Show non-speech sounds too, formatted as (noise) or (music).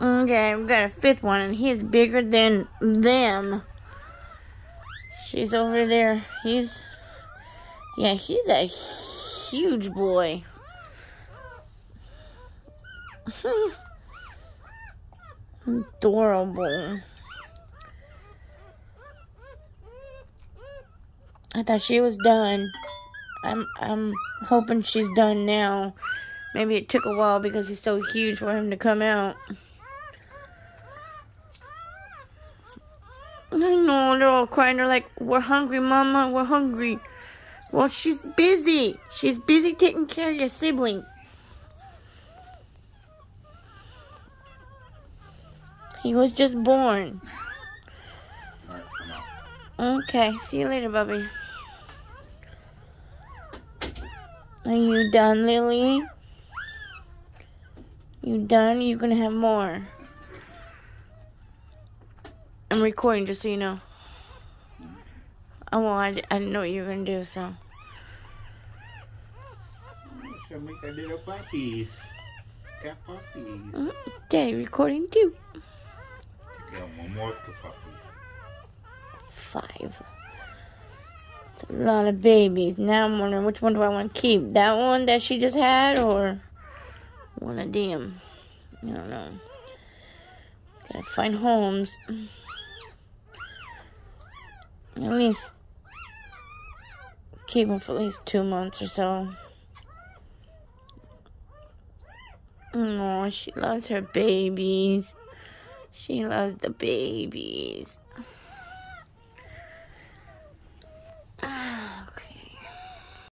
Okay, we've got a fifth one, and he's bigger than them. She's over there. He's, yeah, he's a huge boy. (laughs) Adorable. I thought she was done. I'm I'm hoping she's done now. Maybe it took a while because he's so huge for him to come out. I know, they're all crying. They're like, We're hungry, Mama, we're hungry. Well, she's busy. She's busy taking care of your sibling. He was just born. Alright, I'm out. Okay, see you later, Bubby. Are you done, Lily? You done? You're gonna have more? I'm recording, just so you know. Oh well, I, I didn't know what you were gonna do, so. Show make a little puppies. Got puppies. Mm, Daddy recording too. Got one more to puppies. Five. It's a lot of babies. Now I'm wondering which one do I want to keep? That one that she just had, or one of them? I don't know. Gotta find homes. At least keep them for at least two months or so. Oh, she loves her babies. She loves the babies.